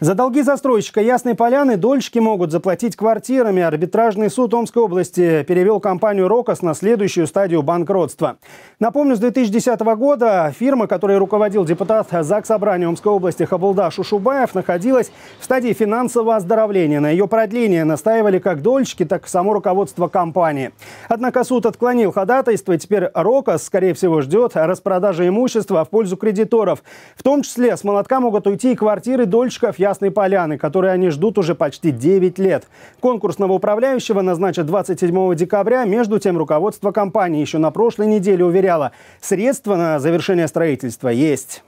За долги застройщика Ясной Поляны дольщики могут заплатить квартирами. Арбитражный суд Омской области перевел компанию «Рокос» на следующую стадию банкротства. Напомню, с 2010 года фирма, которой руководил депутат ЗАГС Собрания Омской области Хабулда Шушубаев, находилась в стадии финансового оздоровления. На ее продление настаивали как дольщики, так и само руководство компании. Однако суд отклонил ходатайство, и теперь «Рокос», скорее всего, ждет распродажи имущества в пользу кредиторов. В том числе с молотка могут уйти и квартиры дольщиков Ясной Поляны, которые они ждут уже почти 9 лет. Конкурсного управляющего назначат 27 декабря. Между тем, руководство компании еще на прошлой неделе уверяло, средства на завершение строительства есть.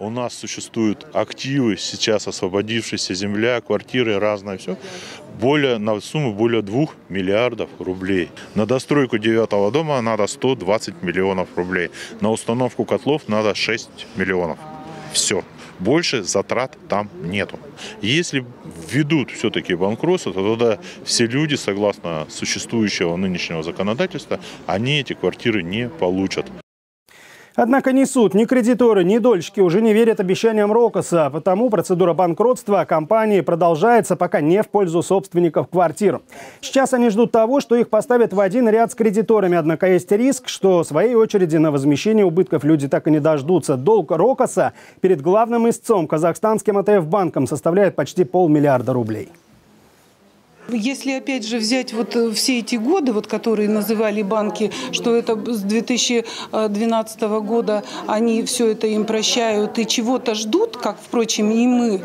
У нас существуют активы, сейчас освободившаяся земля, квартиры, разное все, более, на сумму более 2 миллиардов рублей. На достройку девятого дома надо 120 миллионов рублей. На установку котлов надо 6 миллионов. Все. Больше затрат там нету. Если введут все-таки банкротство, то тогда все люди, согласно существующего нынешнего законодательства, они эти квартиры не получат. Однако ни суд, ни кредиторы, ни дольщики уже не верят обещаниям Рокоса. Потому процедура банкротства компании продолжается пока не в пользу собственников квартир. Сейчас они ждут того, что их поставят в один ряд с кредиторами. Однако есть риск, что в своей очереди на возмещение убытков люди так и не дождутся. Долг Рокоса перед главным истцом казахстанским АТФ банком составляет почти полмиллиарда рублей. Если опять же взять вот э, все эти годы, вот, которые называли банки, что это с 2012 года они все это им прощают и чего-то ждут, как, впрочем, и мы,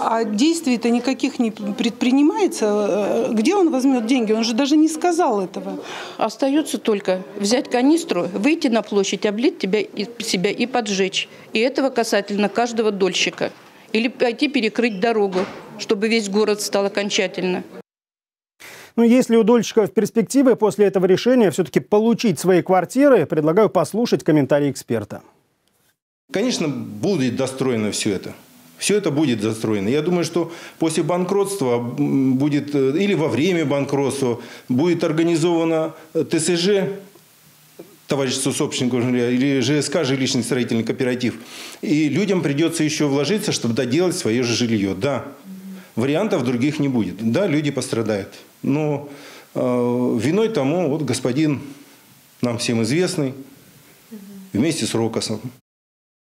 а действий-то никаких не предпринимается, э, где он возьмет деньги? Он же даже не сказал этого. Остается только взять канистру, выйти на площадь, облить тебя, себя и поджечь. И этого касательно каждого дольщика. Или пойти перекрыть дорогу, чтобы весь город стал окончательно. Но если у дольщиков перспективы после этого решения все-таки получить свои квартиры, предлагаю послушать комментарий эксперта. Конечно, будет достроено все это. Все это будет достроено. Я думаю, что после банкротства будет, э, или во время банкротства, будет организовано э, ТСЖ, товарищество собственников или ЖСК, жилищный строительный кооператив. И людям придется еще вложиться, чтобы доделать свое же жилье. Да, вариантов других не будет. Да, люди пострадают. Но э, виной тому вот господин нам всем известный вместе с Рокосом.